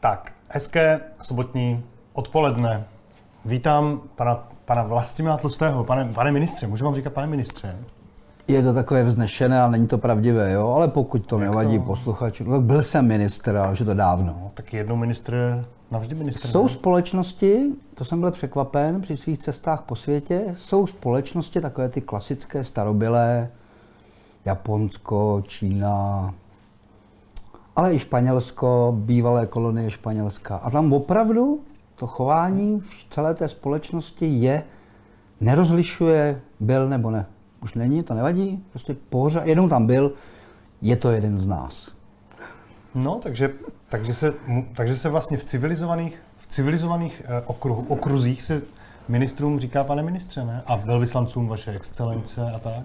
Tak, hezké sobotní odpoledne. Vítám pana, pana Vlastimila Tlustého. Pane, pane ministře, můžu vám říkat pane ministře? Je to takové vznešené, ale není to pravdivé, jo? Ale pokud to Jak nevadí to? posluchačům, tak byl jsem ministr, ale už je to dávno. No, tak jednou ministr, navždy ministr. Jsou ne? společnosti, to jsem byl překvapen při svých cestách po světě, jsou společnosti takové ty klasické, starobylé, Japonsko, Čína, ale i Španělsko, bývalé kolonie Španělska. A tam opravdu to chování v celé té společnosti je, nerozlišuje, byl nebo ne. Už není, to nevadí, prostě pořád, jednou tam byl, je to jeden z nás. No, takže, takže, se, takže se vlastně v civilizovaných, v civilizovaných eh, okruh, okruzích se ministrům říká pane ministře, ne? A velvyslancům vaše excelence a tak?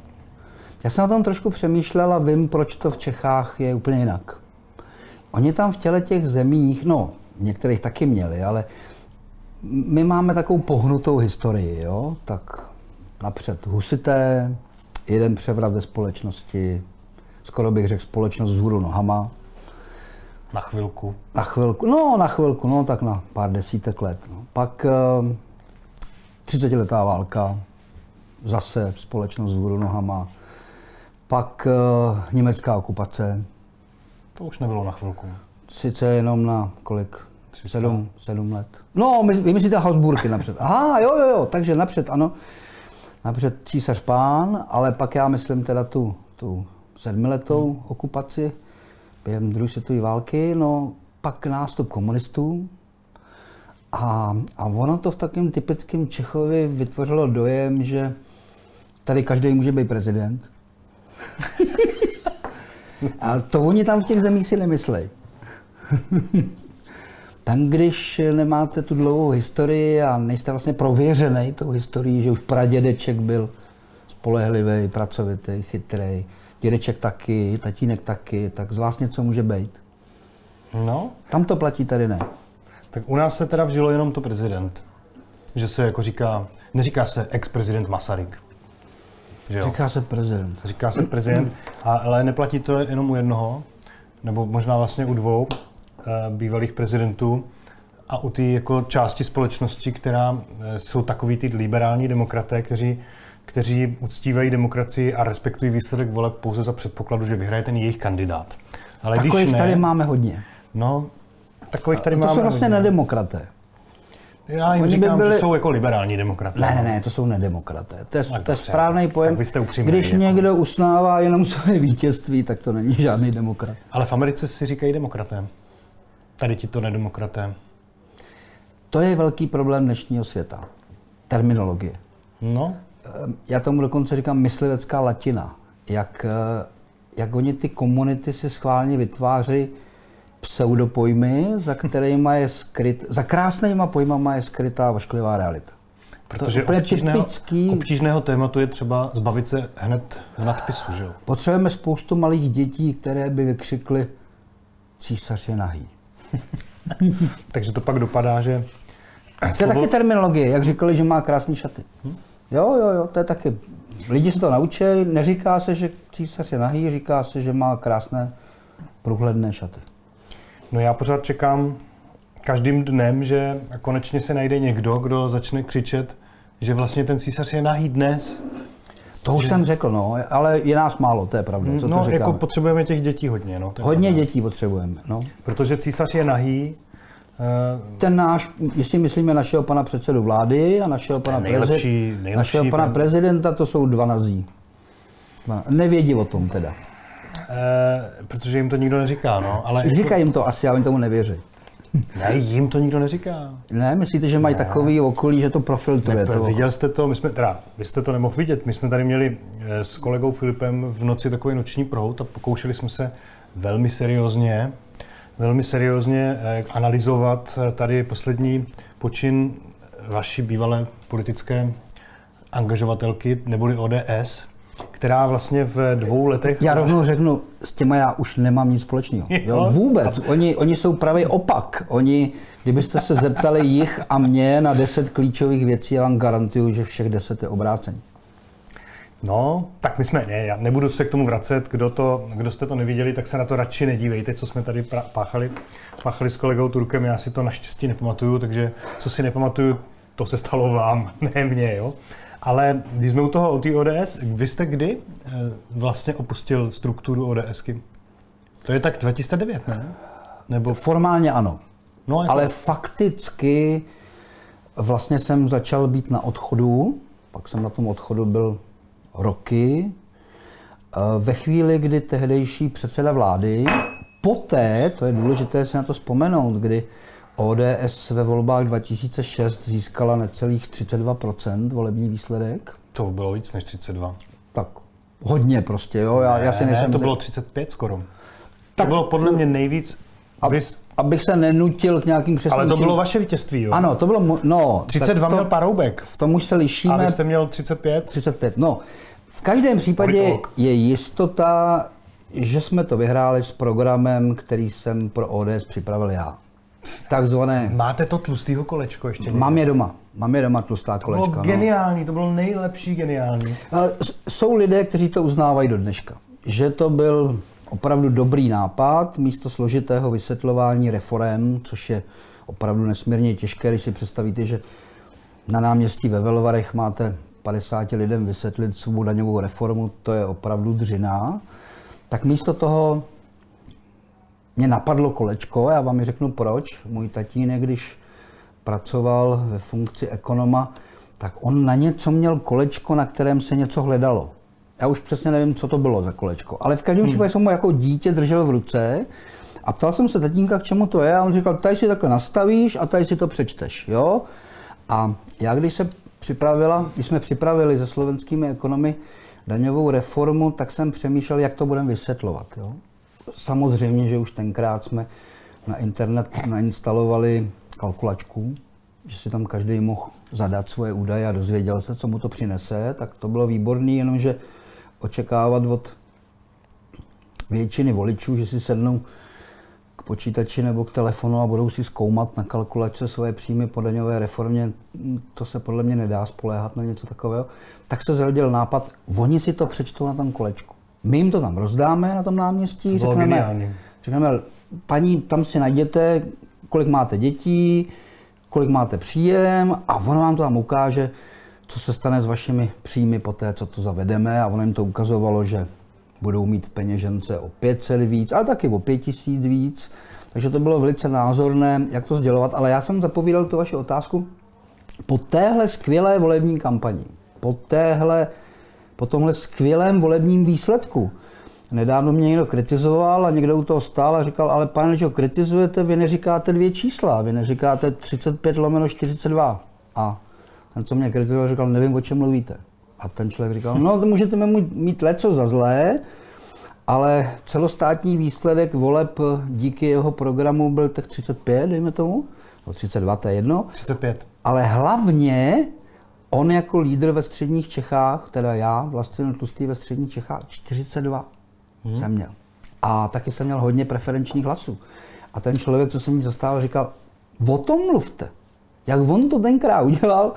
Já jsem o tom trošku přemýšlel a vím, proč to v Čechách je úplně jinak. Oni tam v těle těch zemích, no, některých taky měli, ale my máme takovou pohnutou historii, jo? Tak napřed husité, jeden převrat ve společnosti, skoro bych řekl společnost z hůru nohama. Na chvilku. Na chvilku, no na chvilku, no tak na pár desítek let. No. Pak 30 eh, letá válka, zase společnost z hůru nohama. Pak uh, německá okupace. To už nebylo na chvilku. Sice jenom na kolik? Sedm, sedm let. No, my, vy myslíte Habsburky napřed. Aha, jo, jo, jo, takže napřed, ano. Napřed císař pán, ale pak já myslím teda tu, tu sedmiletou hmm. okupaci během druhé světové války, no pak nástup komunistů, a, a ono to v takém typickém Čechovi vytvořilo dojem, že tady každý může být prezident. A to oni tam v těch zemích si nemyslejí. tam, když nemáte tu dlouhou historii a nejste vlastně prověřený tou historií, že už pradědeček byl spolehlivý, pracovitý, chytrý, dědeček taky, tatínek taky, tak z vás něco může být. No. Tam to platí, tady ne. Tak u nás se teda vžilo jenom to prezident. Že se jako říká, neříká se ex-prezident Masaryk. Že jo? Říká se prezident. Říká se prezident, ale neplatí to jenom u jednoho, nebo možná vlastně u dvou uh, bývalých prezidentů a u té jako části společnosti, která uh, jsou takový ty liberální demokraté, kteří kteří uctívají demokracii a respektují výsledek voleb pouze za předpokladu, že vyhraje ten jejich kandidát. Ale takových když ne, tady máme hodně. No, takových tady to máme To jsou vlastně hodně. nedemokraté. Já jim Oni říkám, byli... že jsou jako liberální demokraté. Ne, ne, ne, to jsou nedemokraté. To je, to je správný pojem. vy jste upřímný, Když jako... někdo usnává jenom své vítězství, tak to není žádný demokrat. Ale v Americe si říkají demokraté. Tady ti to nedemokraté. To je velký problém dnešního světa. Terminologie. No. Ehm, já tomu dokonce říkám myslivecká latina. Jak, eh, jak oni ty komunity si schválně vytváří pseudopojmy, za kterými je skryt, za krásnýma pojmama je skrytá vošklivá realita. Protože to obtížného, typický... obtížného tématu je třeba zbavit se hned v nadpisu, že jo? Potřebujeme spoustu malých dětí, které by vykřikly císař je nahý. Takže to pak dopadá, že... To je slovo... taky terminologie, jak říkali, že má krásné šaty. Hm? Jo, jo, jo, to je taky... Lidi se to naučí, neříká se, že císař je nahý, říká se, že má krásné průhledné šaty. No já pořád čekám každým dnem, že konečně se najde někdo, kdo začne křičet, že vlastně ten císař je nahý dnes. To už že... jsem řekl, no, ale je nás málo, to je pravda. Co no, to jako potřebujeme těch dětí hodně. No, hodně pravda. dětí potřebujeme, no. Protože císař je nahý, Uh, ten náš, jestli myslíme našeho pana předsedu vlády a našeho pana, nejlepší, prezidenta, nejlepší, našeho pana prezidenta, to jsou dva nazí. Nevědí o tom teda. Eh, protože jim to nikdo neříká, no. Ale Říká jako... jim to asi, ale tomu nevěří. Ne, jim to nikdo neříká. Ne, myslíte, že mají ne. takový okolí, že to profiltruje? Ne, to... Viděl jste to, my jsme, teda, vy jste to nemohl vidět, my jsme tady měli eh, s kolegou Filipem v noci takový noční prout a pokoušeli jsme se velmi seriózně, velmi seriózně eh, analyzovat tady poslední počin vaší bývalé politické angažovatelky, neboli ODS, která vlastně v dvou letech... Já rovnou řeknu, s těma já už nemám nic společného. Jo, vůbec. Oni, oni jsou právě opak. Oni, kdybyste se zeptali jich a mě na deset klíčových věcí, já vám garantuju, že všech deset je obrácení. No, tak my jsme, ne, já nebudu se k tomu vracet, kdo, to, kdo jste to neviděli, tak se na to radši nedívejte, co jsme tady páchali, páchali s kolegou Turkem, já si to naštěstí nepamatuju, takže co si nepamatuju, to se stalo vám, ne mně, jo. Ale když jsme u toho o té ODS, vy jste kdy eh, vlastně opustil strukturu ODSky? To je tak 2009, ne? Nebo... Formálně ano. No, jako... Ale fakticky vlastně jsem začal být na odchodu, pak jsem na tom odchodu byl roky. Eh, ve chvíli, kdy tehdejší předseda vlády, poté, to je důležité si na to vzpomenout, kdy ODS ve volbách 2006 získala necelých 32% volební výsledek. To bylo víc než 32. Tak hodně prostě, jo. Já, ne, já si nejsem ne, to bylo 35 skoro. Tak, to bylo podle mě nejvíc... A, vys... Abych se nenutil k nějakým přesným... Ale to bylo vaše vítězství, jo? Ano, to bylo... No, 32 to, měl Paroubek. V tom už se lišíme. A vy jste měl 35? 35, no. V každém případě je jistota, že jsme to vyhráli s programem, který jsem pro ODS připravil já. Takzvané... Máte to tlustého kolečko ještě někde? Mám je doma. Mám je doma tlustá to kolečka. To bylo no. geniální, to bylo nejlepší geniální. Jsou lidé, kteří to uznávají do dneška. Že to byl opravdu dobrý nápad místo složitého vysvětlování reform, což je opravdu nesmírně těžké, když si představíte, že na náměstí ve Velvarech máte 50 lidem vysvětlit svou daňovou reformu, to je opravdu dřina. Tak místo toho mě napadlo kolečko, já vám řeknu proč. Můj tatínek, když pracoval ve funkci ekonoma, tak on na něco měl kolečko, na kterém se něco hledalo. Já už přesně nevím, co to bylo za kolečko, ale v každém hmm. případě jsem ho jako dítě držel v ruce a ptal jsem se tatínka, k čemu to je a on říkal, tady si takhle nastavíš a tady si to přečteš, jo? A já když se připravila, když jsme připravili se slovenskými ekonomy daňovou reformu, tak jsem přemýšlel, jak to budeme vysvětlovat, jo? Samozřejmě, že už tenkrát jsme na internet nainstalovali kalkulačku, že si tam každý mohl zadat svoje údaje a dozvěděl se, co mu to přinese, tak to bylo výborné, jenomže očekávat od většiny voličů, že si sednou k počítači nebo k telefonu a budou si zkoumat na kalkulačce svoje příjmy po daňové reformě, to se podle mě nedá spoléhat na něco takového, tak se zrodil nápad, oni si to přečtou na tom kolečku. My jim to tam rozdáme na tom náměstí, to řekneme, řekneme, paní, tam si najděte, kolik máte dětí, kolik máte příjem a ono vám to tam ukáže, co se stane s vašimi příjmy po té, co to zavedeme a ono jim to ukazovalo, že budou mít v peněžence o 500 víc, ale taky o 5000 víc. Takže to bylo velice názorné, jak to sdělovat. Ale já jsem zapovídal tu vaši otázku. Po téhle skvělé volební kampani, po téhle po tomhle skvělém volebním výsledku. Nedávno mě někdo kritizoval a někdo u toho stál a říkal, ale pane, že ho kritizujete, vy neříkáte dvě čísla, vy neříkáte 35 lomeno 42. A ten, co mě kritizoval, říkal, nevím, o čem mluvíte. A ten člověk říkal, no to můžete mít leco za zlé, ale celostátní výsledek voleb díky jeho programu byl tak 35, dejme tomu, no 32, to je jedno. 35. Ale hlavně On jako lídr ve středních Čechách, teda já, vlastně Tlustý ve středních Čechách, 42 hmm. jsem měl. A taky jsem měl hodně preferenčních hlasů. A ten člověk, co se mi zastával, říkal, o tom mluvte. Jak on to tenkrát udělal,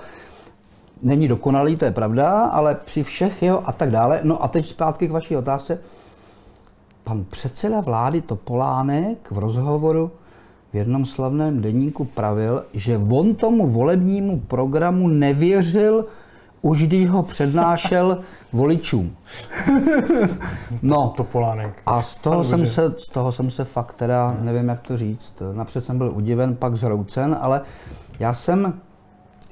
není dokonalý, to je pravda, ale při všech jeho a tak dále. No a teď zpátky k vaší otázce. Pan předseda vlády Topolánek v rozhovoru v jednom slavném denníku pravil, že on tomu volebnímu programu nevěřil, už když ho přednášel voličům. no. To Polánek. A z toho, jsem se, z toho jsem se fakt teda, nevím jak to říct, napřed jsem byl udiven, pak zhroucen, ale já jsem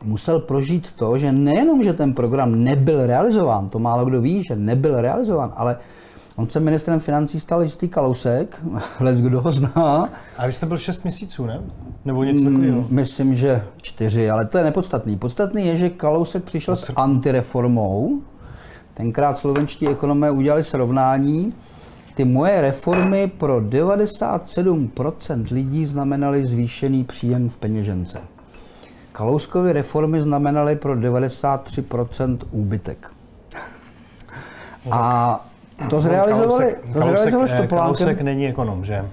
musel prožít to, že nejenom, že ten program nebyl realizován, to málo kdo ví, že nebyl realizován, ale On se ministrem financí stal jistý Kalousek, let kdo ho zná. A vy jste byl 6 měsíců, ne? Nebo něco takového? Mm, myslím, že čtyři, ale to je nepodstatný. Podstatný je, že Kalousek přišel s antireformou. Tenkrát slovenští ekonomé udělali srovnání. Ty moje reformy pro 97% lidí znamenaly zvýšený příjem v peněžence. Kalouskovy reformy znamenaly pro 93% úbytek. A to zrealizovali, to zrealizovali Kalousek, Kalousek není ekonom, že?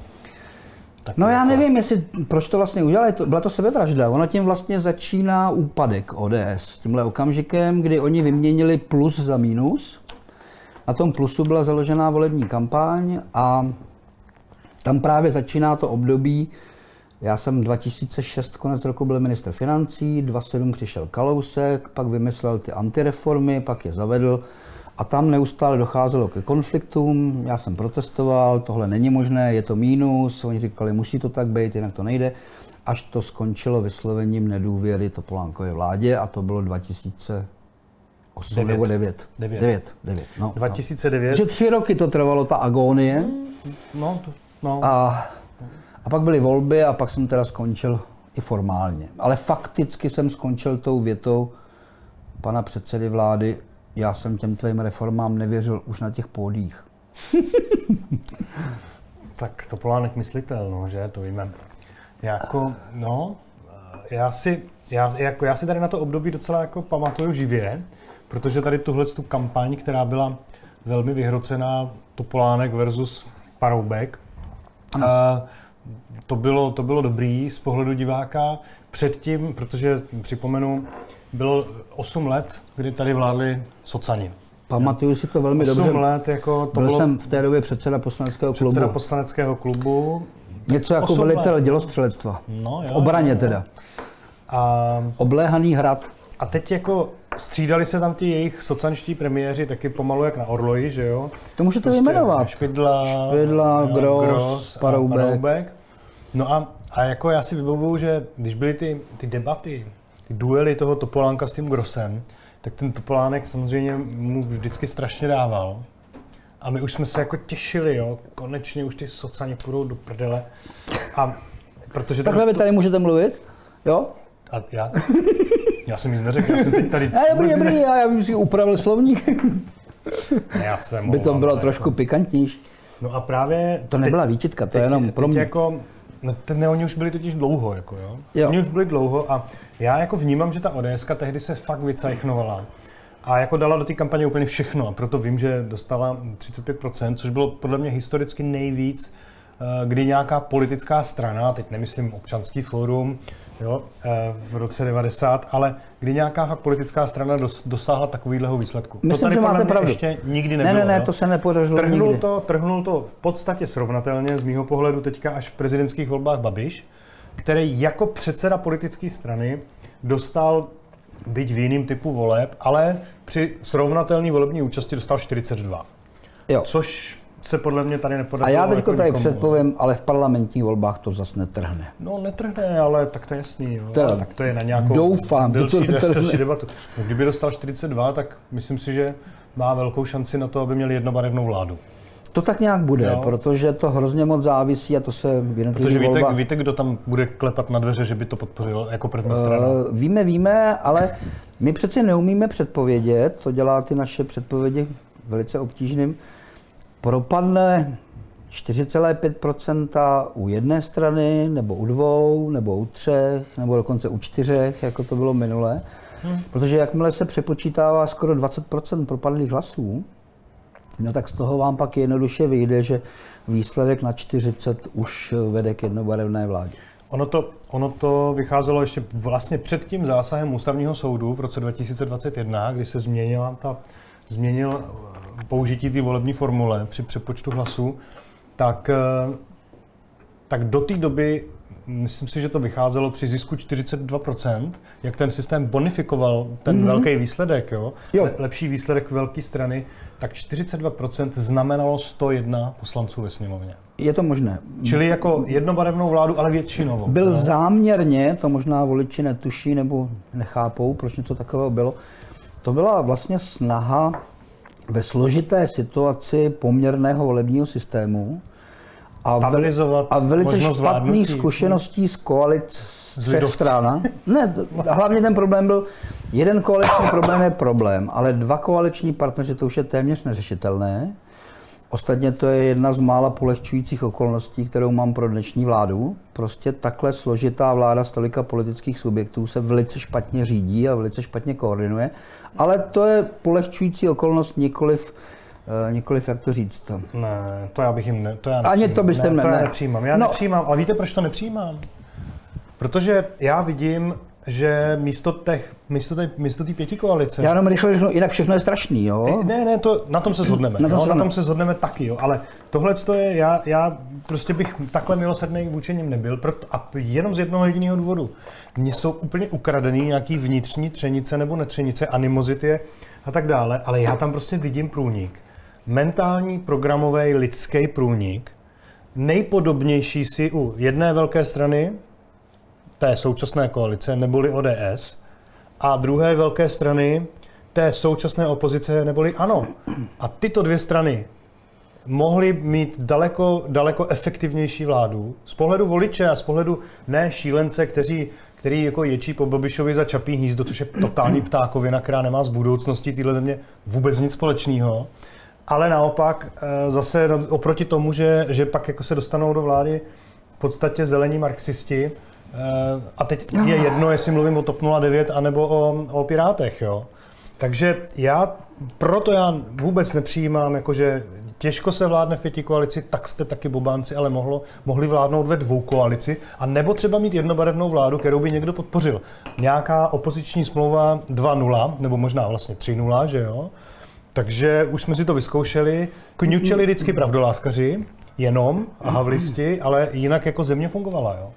Tak No já jako- nevím, jestli, proč to vlastně udělali, to, byla to sebevražda. Ono tím vlastně začíná úpadek ODS. Tímhle okamžikem, kdy oni vyměnili plus za minus. Na tom plusu byla založená volební kampaň a tam právě začíná to období, já jsem 2006 konec roku byl ministr financí, 2007 přišel Kalousek, pak vymyslel ty antireformy, pak je zavedl a tam neustále docházelo ke konfliktům, já jsem protestoval, tohle není možné, je to mínus, oni říkali, musí to tak být, jinak to nejde, až to skončilo vyslovením nedůvěry Topolánkové vládě a to bylo 2008 Devět. nebo 9. Devět. 9, 9 no, 2009, No. Takže tři roky to trvalo, ta agónie. no, to, no. A, a pak byly volby a pak jsem teda skončil i formálně. Ale fakticky jsem skončil tou větou pana předsedy vlády, já jsem těm tvým reformám nevěřil už na těch pódích. Tak to Polánek myslitel, no, že, to víme. Jako, no, já si, já, jako, já si tady na to období docela jako pamatuju živě, protože tady tuhle tu kampaň, která byla velmi vyhrocená, Topolánek versus Paroubek, a to bylo, to bylo dobrý z pohledu diváka. Předtím, protože připomenu, bylo 8 let, kdy tady vládli socani. Pamatuju si to velmi 8 dobře. let, jako to Byl bylo jsem v té době předseda poslaneckého klubu. předseda poslaneckého klubu. Něco jako velitel let. dělostřelectva. No, v jo, obraně jo, jo. teda. A Obléhaný hrad. A teď jako střídali se tam ti jejich socanští premiéři taky pomalu jak na Orloji, že jo? To můžete vyjmenovat. Špidla, Špidla, jo, Gross, a Paroubek. No a, a jako já si vybavuju, že když byly ty, ty debaty, ty duely toho Topolánka s tím Grossem, tak ten Topolánek samozřejmě mu vždycky strašně dával. A my už jsme se jako těšili, jo, konečně už ty socani půjdou do prdele. A protože Takhle vy tady můžete mluvit? Jo? A já, já jsem nic neřekl, já jsem teď tady... Ne, dobrý, dobrý, já, já bych si upravil slovník. Ne, já jsem By to bylo trošku pikantnější. No a právě... To nebyla výčitka, to je jenom pro mě. Jako, no, ten, ne, oni už byli totiž dlouho, jako jo? Jo. Oni už byli dlouho a já jako vnímám, že ta ODSka tehdy se fakt vycajchnovala. A jako dala do té kampaně úplně všechno a proto vím, že dostala 35%, což bylo podle mě historicky nejvíc, eh, kdy nějaká politická strana, teď nemyslím občanský fórum, jo, eh, v roce 90, ale kdy nějaká fakt politická strana dos, dosáhla takovýhleho výsledku. to Myslím, tady že máte pravdu. ještě nikdy Ne, nebylo. ne, ne, jo. to se nepodařilo Trhnul nikdy. to, trhnul to v podstatě srovnatelně z mýho pohledu teďka až v prezidentských volbách Babiš, který jako předseda politické strany dostal, byť v jiným typu voleb, ale při srovnatelné volební účasti dostal 42. Jo. Což se podle mě tady A nepodařilo. já teď jako tady nikomu. předpovím, ale v parlamentních volbách to zase netrhne. No netrhne, ale tak to je jasný. Jo. Teda tak to je na nějakou doufám, že to delší, delší debatu. No, kdyby dostal 42, tak myslím si, že má velkou šanci na to, aby měl jednobarevnou vládu. To tak nějak bude, Jo. protože to hrozně moc závisí a to se v Protože jednotlivých víte, volbách... víte, kdo tam bude klepat na dveře, že by to podpořil jako první strana? Uh, víme, víme, ale my přeci neumíme předpovědět, to dělá ty naše předpovědi velice obtížným. Propadne 4,5% u jedné strany, nebo u dvou, nebo u třech, nebo dokonce u čtyřech, jako to bylo minule. Hmm. Protože jakmile se přepočítává skoro 20% propadlých hlasů, no tak z toho vám pak jednoduše vyjde, že výsledek na 40 už vede k jednobarevné vládě. Ono to, ono to vycházelo ještě vlastně před tím zásahem ústavního soudu v roce 2021, kdy se změnila ta, změnil eh, použití té volební formule při přepočtu hlasů, tak, eh, tak do té doby myslím si, že to vycházelo při zisku 42%, jak ten systém bonifikoval ten mm-hmm. velký výsledek, jo? Jo. Le, lepší výsledek velké strany, tak 42% znamenalo 101 poslanců ve sněmovně. Je to možné. Čili jako jednobarevnou vládu, ale většinovou. Byl no. záměrně, to možná voliči netuší nebo nechápou, proč něco takového bylo, to byla vlastně snaha ve složité situaci poměrného volebního systému a, Stabilizovat a velice možnost špatných vládnutí. zkušeností z koalic z třech stran. Ne, hlavně ten problém byl, jeden koaliční problém je problém, ale dva koaliční partneři, to už je téměř neřešitelné. Ostatně to je jedna z mála polehčujících okolností, kterou mám pro dnešní vládu. Prostě takhle složitá vláda z tolika politických subjektů se velice špatně řídí a velice špatně koordinuje. Ale to je polehčující okolnost nikoliv Uh, nikoliv, jak to říct. Ne, to já bych jim ne, to já Ani to byste ne, ne, to já ne. nepřijímám. Já No. nepřijímám. A víte, proč to nepřijímám? Protože já vidím, že místo těch, místo té, místo té pěti koalice, Já jenom rychle řeknu, jinak všechno je strašný, jo? Ne, ne, to, na tom se shodneme. Na Na tom jo, na shodneme. tom se shodneme taky, jo. Ale tohle je, já, já prostě bych takhle milosrdný vůči nim nebyl, proto, a jenom z jednoho jediného důvodu. Mně jsou úplně ukradený nějaký vnitřní třenice nebo netřenice, animozity a tak dále, ale já tam prostě vidím průnik. Mentální, programový, lidský průnik, nejpodobnější si u jedné velké strany, té současné koalice, neboli ODS, a druhé velké strany té současné opozice, neboli ANO. A tyto dvě strany mohly mít daleko, daleko efektivnější vládu z pohledu voliče a z pohledu ne šílence, kteří, který jako ječí po Babišovi za čapí hnízdo, což je totální ptákovina, která nemá s budoucností téhle země vůbec nic společného. Ale naopak eh, zase oproti tomu, že, že pak jako se dostanou do vlády v podstatě zelení marxisti, a teď je jedno, jestli mluvím o TOP 09 anebo o, o Pirátech, jo. Takže já, proto já vůbec nepřijímám, jakože těžko se vládne v pěti koalici, tak jste taky bobánci, ale mohlo, mohli vládnout ve dvou koalici, a nebo třeba mít jednobarevnou vládu, kterou by někdo podpořil. Nějaká opoziční smlouva 2.0, nebo možná vlastně 3.0, že jo? Takže už jsme si to vyzkoušeli. Kňučeli vždycky pravdoláskaři, jenom a havlisti, ale jinak jako země fungovala, jo?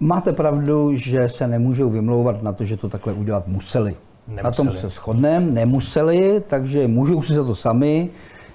Máte pravdu, že se nemůžou vymlouvat na to, že to takhle udělat museli. Na tom Nemuseli. se shodneme, nemuseli, takže můžou si za to sami,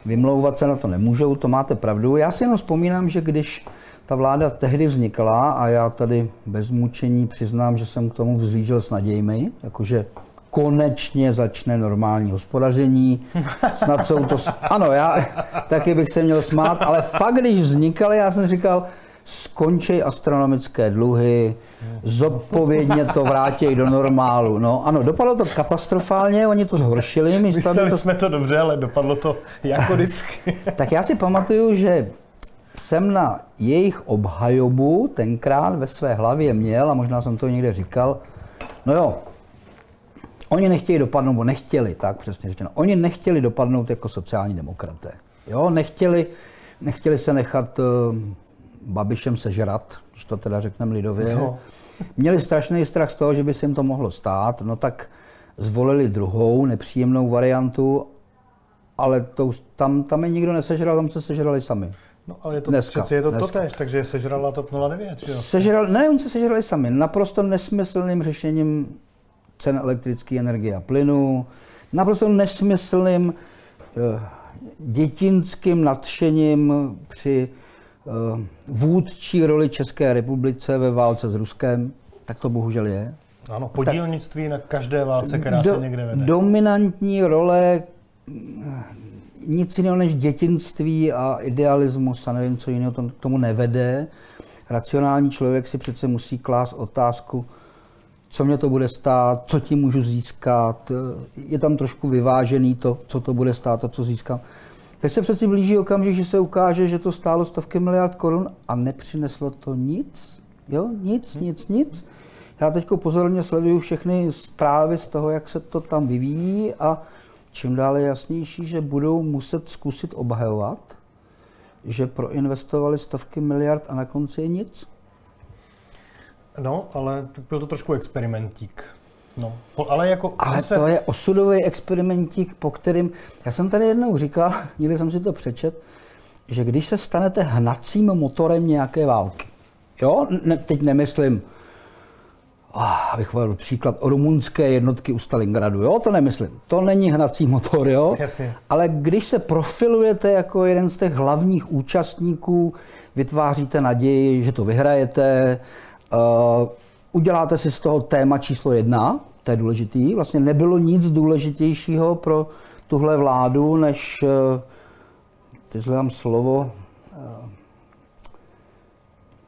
vymlouvat se na to nemůžou, to máte pravdu. Já si jenom vzpomínám, že když ta vláda tehdy vznikla a já tady bez mučení přiznám, že jsem k tomu vzlížel s nadějmi, jakože konečně začne normální hospodaření, snad jsou to... Ano, já taky bych se měl smát, ale fakt, když vznikaly, já jsem říkal, skončí astronomické dluhy, zodpovědně to vrátí do normálu. No ano, dopadlo to katastrofálně, oni to zhoršili. aby Mysleli to jsme to dobře, ale dopadlo to jako vždycky. tak já si pamatuju, že jsem na jejich obhajobu tenkrát ve své hlavě měl, a možná jsem to někde říkal, no jo, oni nechtějí dopadnout, nebo nechtěli, tak přesně řečeno, oni nechtěli dopadnout jako sociální demokraté. Jo, nechtěli, nechtěli se nechat uh, Babišem sežrat, když to teda řekneme lidově. No. Měli strašný strach z toho, že by se jim to mohlo stát, no tak zvolili druhou nepříjemnou variantu, ale to, tam, tam je nikdo nesežral, tam se sežrali sami. No, ale je to, Dneska, přeci je to dneska. totéž, takže je sežrala TOP 09, že jo? Sežral, ne, oni se sežrali sami. Naprosto nesmyslným řešením cen elektrické energie a plynu, naprosto nesmyslným eh, dětinským nadšením při vůdčí roli České republice ve válce s Ruskem. Tak to bohužel je. Ano, podílnictví na každé válce, která se někde vede. Dominantní role eh, nic jiného než dětinství a idealismus a nevím, co jiného k tomu nevede. Racionální člověk si přece musí klást otázku, co mě to bude stát, co tím můžu získat. Je tam trošku vyvážený to, co to bude stát a co získám. Teď se přeci blíží okamžik, že se ukáže, že to stálo stovky miliard korun a nepřineslo to nic. Jo, nic, nic, nic. Já teď pozorně sleduju všechny zprávy z toho, jak se to tam vyvíjí a čím dále je jasnější, že budou muset zkusit obhajovat, že proinvestovali stovky miliard a na konci je nic. No, ale byl to trošku experimentík. No, ale jako Ale zase, to je osudový experimentík, po kterým, já jsem tady jednou říkal, někdy jsem si to přečet, že když se stanete hnacím motorem nějaké války, jo, ne, teď nemyslím, ah, abych uvedl příklad, rumunské jednotky u Stalingradu, jo, to nemyslím, to není hnací motor, jo, Jasně. ale když se profilujete jako jeden z těch hlavních účastníků, vytváříte naději, že to vyhrajete, uh, uděláte si z toho téma číslo jedna, to je důležitý. Vlastně nebylo nic důležitějšího pro tuhle vládu, než, uh, teď hledám slovo, uh,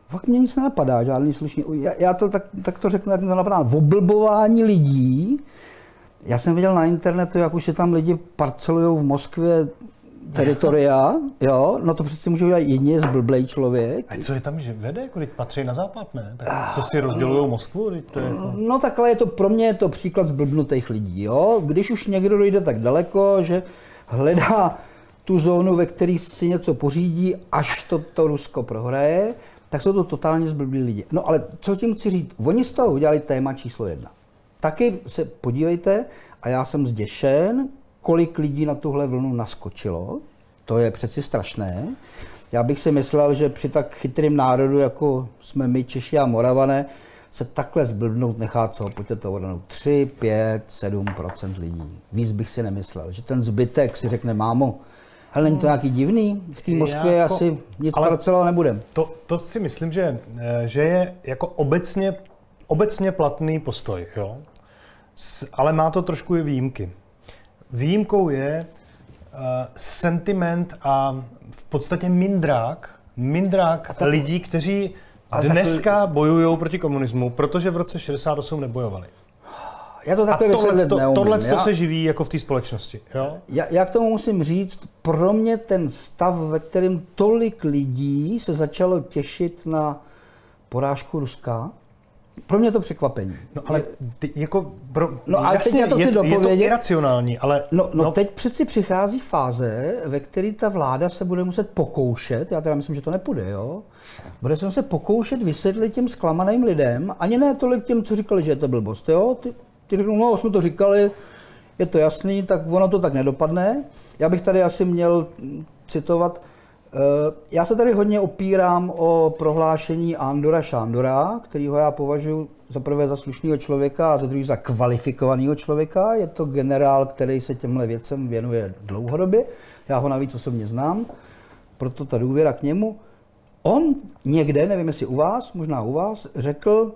fakt mě nic nenapadá, žádný slušný, já, já to tak, tak to řeknu, jak mi to napadá, oblbování lidí, já jsem viděl na internetu, jak už se tam lidi parcelují v Moskvě teritoria, jo, no to přece může udělat jedině zblblej člověk. a co je tam, že vede, jako teď patří na západ, ne? Tak co si rozdělují Moskvu, teď to je jako... No takhle je to, pro mě je to příklad zblbnutých lidí, jo. Když už někdo dojde tak daleko, že hledá tu zónu, ve které si něco pořídí, až to, to Rusko prohraje, tak jsou to totálně zblblí lidi. No ale co tím chci říct? Oni z toho udělali téma číslo jedna. Taky se podívejte, a já jsem zděšen, kolik lidí na tuhle vlnu naskočilo. To je přeci strašné. Já bych si myslel, že při tak chytrým národu, jako jsme my Češi a Moravané, se takhle zblbnout nechá co? Pojďte to odhadnout. 3, 5, 7% lidí. Víc bych si nemyslel. Že ten zbytek si řekne, mámo, hele, není to nějaký divný? V té Moskvě jako, asi nic pracovat nebudem. To, to si myslím, že, eh, že je jako obecně, obecně platný postoj. Jo? ale má to trošku i výjimky. Výjimkou je uh, sentiment a v podstatě mindrák, mindrák tak, lidí, kteří dneska takový... bojují proti komunismu, protože v roce 68 nebojovali. Já to takhle tohle, to, neumím. Tohle to se živí jako v té společnosti. Jo? Já, já k tomu musím říct, pro mě ten stav, ve kterém tolik lidí se začalo těšit na porážku Ruska, pro mě to překvapení. No ale ty, jako, pro, no, ale jasně, teď já to je, je to iracionální, ale... No, no, no, teď přeci přichází fáze, ve které ta vláda se bude muset pokoušet, já teda myslím, že to nepůjde, jo? Bude se muset pokoušet vysvětlit těm zklamaným lidem, ani ne tolik těm, co říkali, že je to blbost, jo? Ty, ty řeknou, no, jsme to říkali, je to jasný, tak ono to tak nedopadne. Já bych tady asi měl citovat já se tady hodně opírám o prohlášení Andora Šándora, kterýho já považuji za prvé za slušného člověka a za druhý za kvalifikovaného člověka. Je to generál, který se těmhle věcem věnuje dlouhodobě. Já ho navíc osobně znám, proto ta důvěra k němu. On někde, nevím jestli u vás, možná u vás, řekl,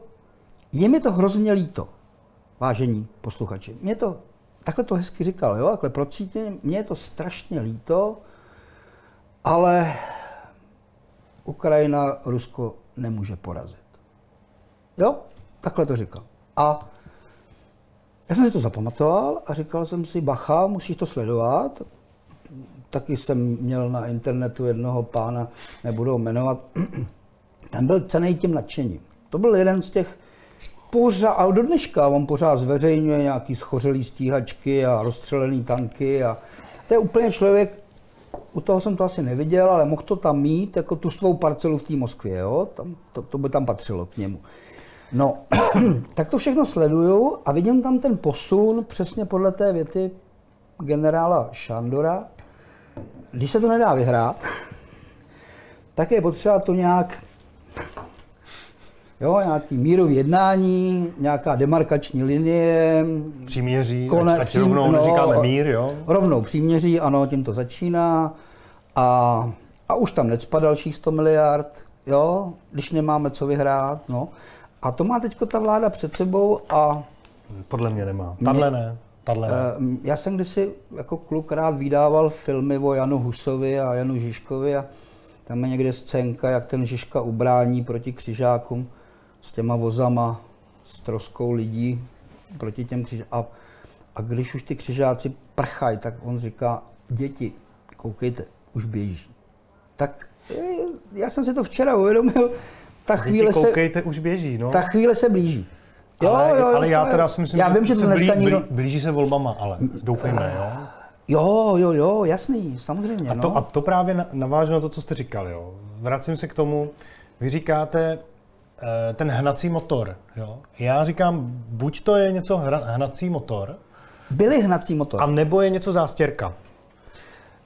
je mi to hrozně líto, vážení posluchači. Mě to, takhle to hezky říkal, jo, takhle procítím, mě je to strašně líto, ale Ukrajina Rusko nemůže porazit. Jo, takhle to říkal. A já jsem si to zapamatoval a říkal jsem si, bacha, musíš to sledovat. Taky jsem měl na internetu jednoho pána, nebudu ho jmenovat, ten byl cený tím nadšením. To byl jeden z těch pořád, a do dneška on pořád zveřejňuje nějaký schořelý stíhačky a rozstřelený tanky a to je úplně člověk, u toho jsem to asi neviděl, ale mohl to tam mít, jako tu svou parcelu v té Moskvě, jo? Tam, to, to by tam patřilo k němu. No, tak to všechno sleduju a vidím tam ten posun přesně podle té věty generála Šandora. Když se to nedá vyhrát, tak je potřeba to nějak Jo, nějaký mírový jednání, nějaká demarkační linie. Příměří, konec, ať, ať rovnou no, neříkáme mír, jo? Rovnou příměří, ano, tím to začíná. A, a už tam necpa dalších 100 miliard, jo, když nemáme co vyhrát, no. A to má teď ta vláda před sebou a... Podle mě nemá. Tadle ne. Tadle ne. Eh, já jsem kdysi jako kluk rád vydával filmy o Janu Husovi a Janu Žižkovi a tam je někde scénka, jak ten Žižka ubrání proti křižákům s těma vozama, s troskou lidí proti těm křižákům. A, a když už ty křižáci prchají, tak on říká, děti, koukejte, už běží. Tak eh, já jsem si to včera uvědomil, ta chvíle Děti, koukejte, se, už běží, no. Ta chvíle se blíží. Jo, ale, jo, ale já teda si myslím, já vím, že to blí, nikdo... blíží se volbama, ale doufejme, jo. Jo, jo, jo, jasný, samozřejmě. A to, no. a to právě navážu na to, co jste říkal, jo. Vracím se k tomu, vy říkáte, ten hnací motor. Jo? Já říkám, buď to je něco hra, hnací motor, byly hnací motor. A nebo je něco zástěrka.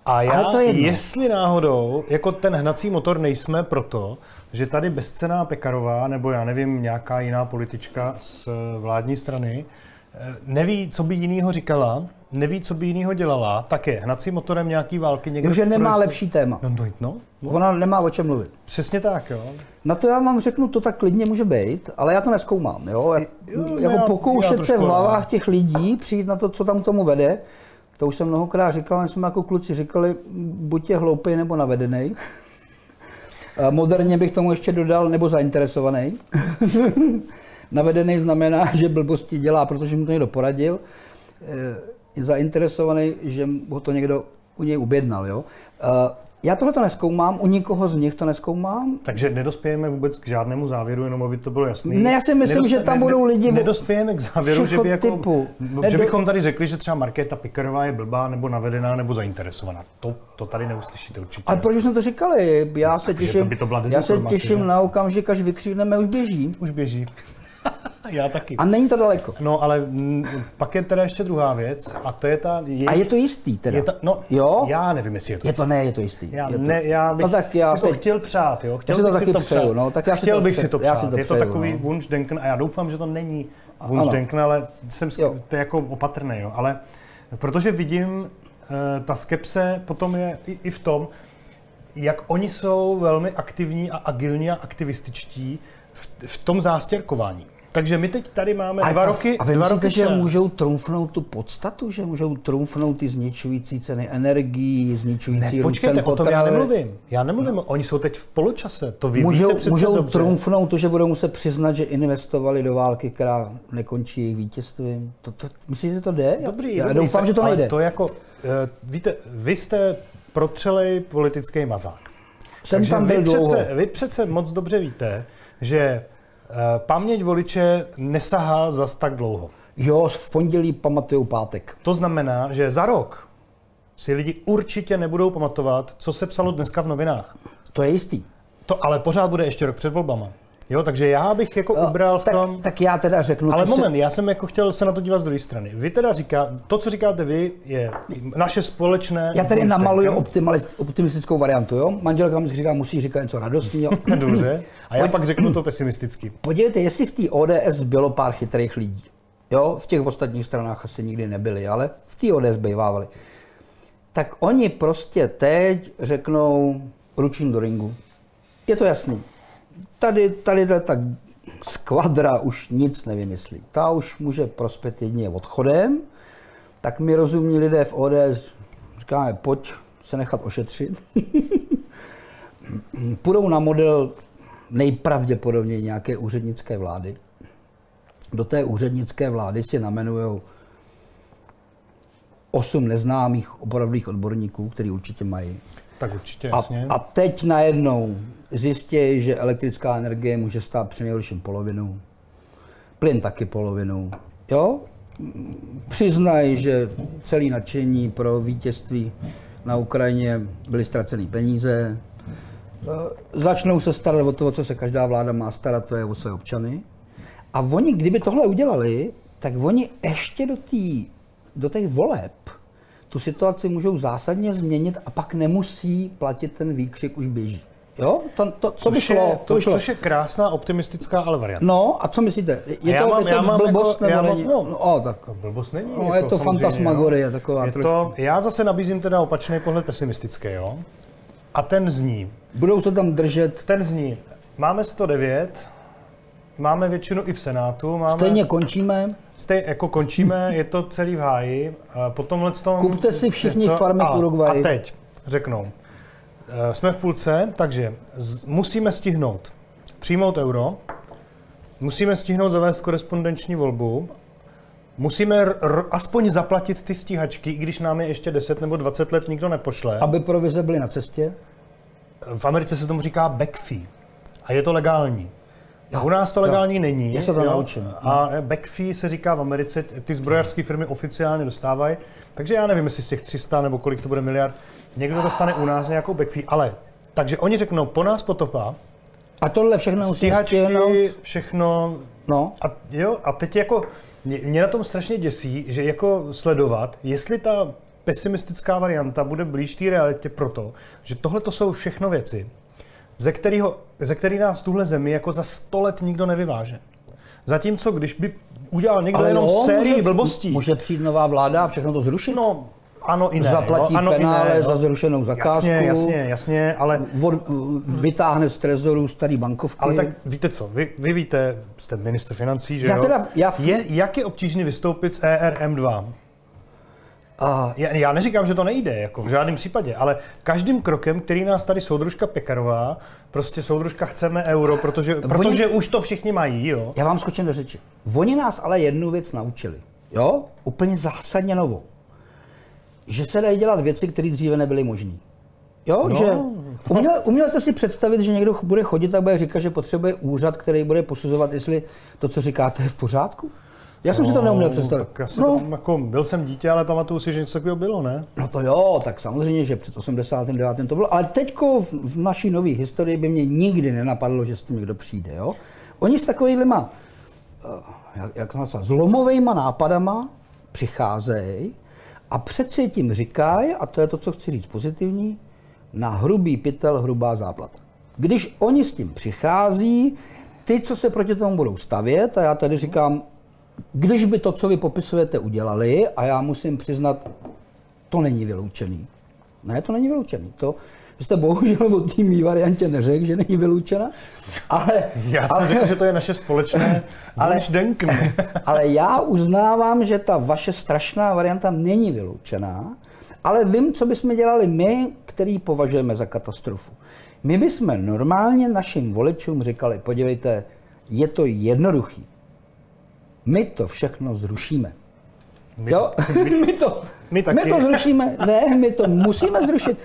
A já, to je jestli náhodou, jako ten hnací motor nejsme proto, že tady bezcená Pekarová, nebo já nevím, nějaká jiná politička z vládní strany, eh, neví, co by jinýho říkala, neví, co by jinýho dělala, tak je hnacím motorem nějaký války někde. že nemá lepší téma. No, no, no, no. Ona nemá o čem mluvit. Přesně tak, jo. Na to já vám řeknu, to tak klidně může být, ale já to neskoumám. Jo? jo jako já, pokoušet já se v hlavách těch lidí, přijít na to, co tam tomu vede, to už jsem mnohokrát říkal, jsme jako kluci říkali, buď je hloupý nebo navedený. Moderně bych tomu ještě dodal, nebo zainteresovaný. navedený znamená, že blbosti dělá, protože mu to někdo poradil zainteresovaný, že ho to někdo u něj objednal. Jo? Uh, já tohle to neskoumám, u nikoho z nich to neskoumám. Takže nedospějeme vůbec k žádnému závěru, jenom aby to bylo jasné. Ne, já si myslím, Nedost, že tam ne, budou lidi... Nedospějeme k závěru, že, by jako, typu. že bychom tady řekli, že třeba Markéta Pikarová je blbá, nebo navedená, nebo zainteresovaná. To, to tady neuslyšíte určitě. Ale proč jsme to říkali? Já se těším, by to já se těším na okamžik, až vykřikneme, už běží. Už běží. Já taky. A není to daleko. No, ale m, pak je teda ještě druhá věc, a to je ta... Je, a je to jistý teda? Je ta, no, jo? já nevím, jestli je to Je to ne, je to jistý. Já, je to... Ne, já bych no, tak já si to chtěl přát, jo? Chtěl já bych to taky si to přeju, přát. no, tak já chtěl si bych si to přát. Si to je to takový no. Wunschdenken a já doufám, že to není Wunschdenken, ale jsem to jako opatrný, jo. Ale protože vidím, uh, ta skepse potom je i, i v tom, jak oni jsou velmi aktivní a agilní a aktivističtí v, v tom zástěrkování. Takže my teď tady máme a dva ta, roky. A vy dva roky že můžou trumfnout tu podstatu, že můžou trumfnout ty zničující ceny energií, zničující ne, počkejte, o tom já nemluvím. Já nemluvím, no. oni jsou teď v poločase, to vy můžou, víte Můžou dobře. trumfnout to, že budou muset přiznat, že investovali do války, která nekončí jejich vítězstvím. To, to, myslíte, že to jde? Dobrý, já dobrý, doufám, že to nejde. to jako, uh, víte, vy jste protřelej politický mazák. Jsem Takže tam byl vy dlouho. přece, vy přece moc dobře víte, že Eh, paměť voliče nesahá zas tak dlouho. Jo, v pondělí pamatujou pátek. To znamená, že za rok si lidi určitě nebudou pamatovat, co se psalo dneska v novinách. To je jistý. To ale pořád bude ještě rok před volbama. Jo, takže já bych jako uh, ubral v tak, tom... Tak já teda řeknu... Ale moment, se... já jsem jako chtěl se na to dívat z druhé strany. Vy teda říká, to, co říkáte vy, je naše společné... Já tady namaluju optimistickou variantu, jo? Manželka mi říká, musí říkat něco radostného. Dobře. A já Pojď... pak řeknu to pesimisticky. Podívejte, jestli v té ODS bylo pár chytrých lidí. Jo, v těch ostatních stranách asi nikdy nebyli, ale v té ODS bývávali. Tak oni prostě teď řeknou ručím do ringu. Je to jasný tady, tady ta skvadra už nic nevymyslí. Ta už může prospět jedině odchodem, tak mi rozumní lidé v ODS říkáme, pojď se nechat ošetřit. Půjdou na model nejpravděpodobněji nějaké úřednické vlády. Do té úřednické vlády si namenují osm neznámých opravdových odborníků, který určitě mají. Tak určitě, jasně. A, a teď najednou zjistí, že elektrická energie může stát při nejhorším polovinu, plyn taky polovinu. Jo? Přiznají, že celý nadšení pro vítězství na Ukrajině byly ztracené peníze. Začnou se starat o to, co se každá vláda má starat, to je o své občany. A oni, kdyby tohle udělali, tak oni ještě do, tý, do těch voleb tu situaci můžou zásadně změnit a pak nemusí platit ten výkřik už běží. Jo, to, to, to by šlo. Je, to, by šlo. Což je krásná, optimistická, ale varianta. No, a co myslíte? Je to, mám, je to blbost jako, nebo není? No, no, o, tak blbost není. No, jako, je to fantasmagorie no. taková je trošku. To, já zase nabízím teda opačný pohled pesimistický, jo? A ten zní. Budou se tam držet. Ten zní. Máme 109, máme většinu i v Senátu. Máme, Stejně končíme. Stej, jako končíme, je to celý v háji. A potom tom, Kupte si všichni něco, farmy v Uruguayi. A teď řeknou, Eh, jsme v půlce, takže musíme stihnout přijmout euro, musíme stihnout zavést korespondenční volbu, musíme r- r- aspoň zaplatit ty stíhačky, i když nám je ještě 10 nebo 20 let nikdo nepošle. Aby provize byly na cestě? V Americe se tomu říká back fee. A je to legální. Jo, U nás to legální jo. není. Já se to jo? naučím. A back fee se říká v Americe, ty zbrojařské firmy oficiálně dostávají. Takže já nevím, jestli z těch 300 nebo kolik to bude miliard, někdo dostane u nás nějakou backfee, ale takže oni řeknou po nás potopa, a tohle všechno musí stihnout. všechno. No. A, jo, a teď jako, mě, mě na tom strašně děsí, že jako sledovat, jestli ta pesimistická varianta bude blíž té realitě proto, že tohle to jsou všechno věci, ze, kterýho, ze který nás tuhle zemi jako za sto let nikdo nevyváže. Zatímco, když by udělal někdo Ale jenom jo, sérii může, blbostí. Může přijít nová vláda a všechno to zrušit? No, ano i ne. Zaplatí jo, ano penále i ne, za zrušenou zakázku. Jasně, jasně, jasně, ale... Od, vytáhne z trezoru starý bankovky. Ale tak víte co, vy, vy víte, jste ministr financí, že já jo? Teda, já je, jak je obtížný vystoupit z ERM2? A já, neříkám, že to nejde, jako v žádném případě, ale každým krokem, který nás tady soudružka Pekarová, prostě soudružka chceme euro, protože, Oni, protože už to všichni mají, jo. Já vám skočím do řeči. Oni nás ale jednu věc naučili, jo, úplně zásadně novou že se dají dělat věci, které dříve nebyly možné. Jo, No. že uměl, uměl jste si představit, že někdo bude chodit a bude říkat, že potřebuje úřad, který bude posuzovat, jestli to, co říkáte, je v pořádku? Já jsem si to neuměl představit. No, Tak no, to, jako, byl jsem dítě, ale pamatuju si, že něco takového bylo, ne? no to jo, tak samozřejmě, že před 89. to bylo, ale teďko v, v naší nové historii by mě nikdy nenapadlo, že s tím někdo přijde. Jo? Oni s takovýhlema, eh, jak, jak to nazvat, zlomovejma nápadama přicházejí a přeci tím říkají, a to je to, co chci říct pozitivní, na hrubý pytel hrubá záplata. Když oni s tím přichází, ty, co se proti tomu budou stavět, a já tady říkám, když by to, co vy popisujete, udělali, a já musím přiznat, to není vyloučený. Ne, to není vyloučený. To, vy jste bohužel o té mý variantě neřekl, že není vyloučena, ale... Já jsem ale, řekl, že to je naše společné Ale- Wunschdenken. ale já uznávám, že ta vaše strašná varianta není vyloučená, ale vím, co bychom dělali my, který považujeme za katastrofu. My bychom normálně našim voličům říkali, podívejte, je to jednoduchý. My to všechno zrušíme. My- jo? my, to, my taky. my to zrušíme. Ne, my to musíme zrušit.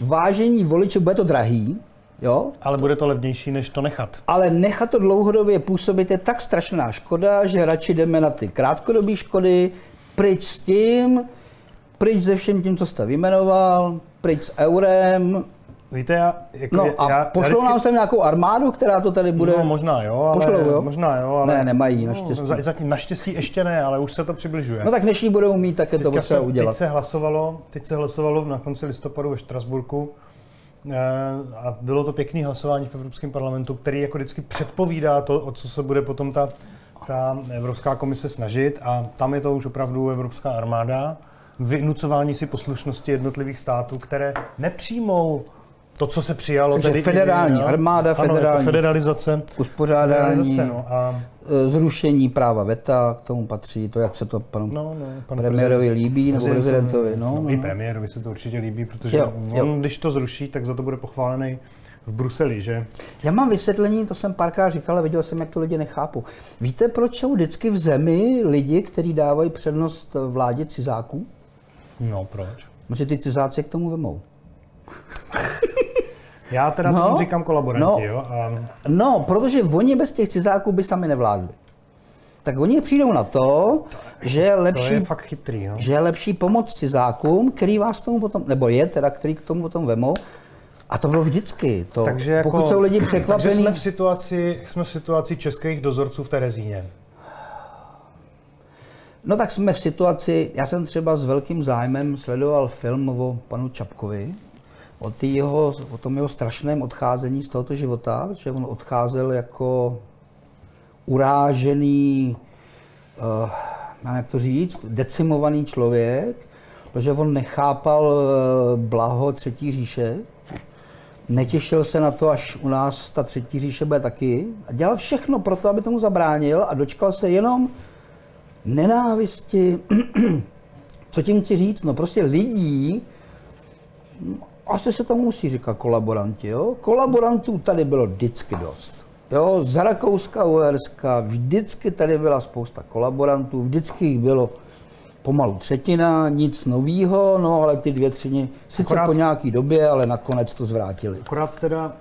Vážení voliči, bude to drahý, jo? Ale bude to levnější, než to nechat. ale nechat to dlouhodobě působit je tak strašná škoda, že radši jdeme na ty krátkodobé škody, pryč s tím, pryč se všem tím, co jste vyjmenoval, pryč s eurem, Víte, já... Jako, no já, a já pošlou vždycky- nám sem nějakou armádu, která to tady bude... No, možná jo, ale... Pošlou, jo? Možná jo, ale... Ne, nemají, naštěstí. No, za- zatím, naštěstí ještě ne, ale už se to přibližuje. No tak ji budou mít, tak je to potřeba se, udělat. Teď se hlasovalo, teď se hlasovalo na konci listopadu ve Štrasburku eh, a bylo to pěkné hlasování v Evropském parlamentu, který jako vždycky předpovídá to, o co se bude potom ta, ta Evropská komise snažit a tam je to už opravdu Evropská armáda, vynucování si poslušnosti jednotlivých států, které nepřijmou to, co se přijalo. Takže tedy federální no, armáda, ano, jako federální federalizace. Uspořádání, federalizace, no, a, e, zrušení práva veta, k tomu patří to, jak se to panu no, no, pan premiérovi líbí, nebo prezidentovi. No, No, no. I premiérovi se to určitě líbí, protože Jo, on, jo. když to zruší, tak za to bude pochválený v Bruseli, že? Já mám vysvětlení, to jsem párkrát říkal, ale viděl jsem, jak to lidi nechápou. Víte, proč jsou vždycky v zemi lidi, kteří dávají přednost vládě cizáků? No, proč? Protože ty cizáci k tomu vemou. Já teda No, tomu říkám kolaboranti, no. jo? A No, protože oni bez těch cizáků by sami nevládli. Tak oni přijdou na to, že je to lepší, je fakt chytrý, no. že je lepší pomoct cizákům, který vás tomu potom, nebo je teda, který k tomu potom vemou. A to bylo vždycky. To, Takže jako, pokud jsou lidi Takže překvapení, jsme v situaci, jsme v situaci českých dozorců v Terezíně. No tak jsme v situaci, já jsem třeba s velkým zájmem sledoval film o panu Čapkovi, o, jeho, o tom jeho strašném odcházení z tohoto života, že on odcházel jako urážený, uh, jak to říct, decimovaný člověk, protože on nechápal eh, blaho Třetí říše, netěšil se na to, až u nás ta Třetí říše bude taky a dělal všechno pro to, aby tomu zabránil a dočkal se jenom nenávisti, co tím chci říct, no prostě lidí, asi se to musí říkat kolaboranti, jo? Kolaborantů tady bylo vždycky dost. Jo, za Rakouska, Uherska, vždycky tady byla spousta kolaborantů, vždycky jich bylo pomalu třetina, nic novýho, no ale ty dvě třetiny, sice Akorát- po nějaký době, ale nakonec to zvrátili. Akorát teda,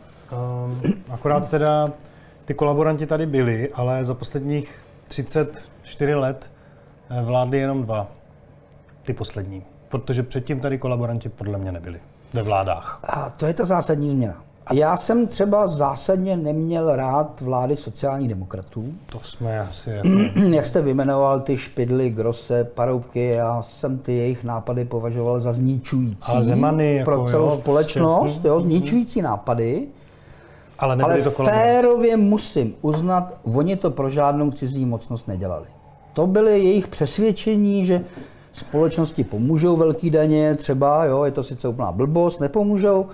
um, akorát teda ty kolaboranti tady byli, ale za posledních 34 let eh, vládli jenom dva. Ty poslední. Protože předtím tady kolaboranti podle mě nebyli ve vládách. A to je ta zásadní změna. A já jsem třeba zásadně neměl rád vlády sociálních demokratů. To jsme asi jako... Jak jste vyjmenoval ty špidly, grose, paroubky, já jsem ty jejich nápady považoval za zničující Ale Zemany jako pro celou jo, společnost, jo, zničující nápady. Ale Ale to kolaboranti. férově musím uznat, oni to pro žádnou cizí mocnost nedělali. To byly jejich přesvědčení, že společnosti pomůžou velký daně, třeba, jo, je to sice úplná blbost, nepomůžou,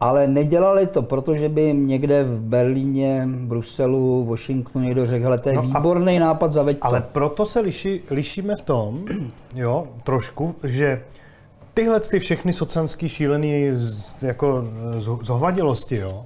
ale nedělali to, protože by jim někde v Berlíně, Bruselu, Washingtonu někdo řekl, hele, to je No a- výborný nápad, zaveď to. Ale proto se liši, lišíme v tom, jo, trošku, že tyhle ty všechny socanský šílený z, jako z, zhovadilosti, jo,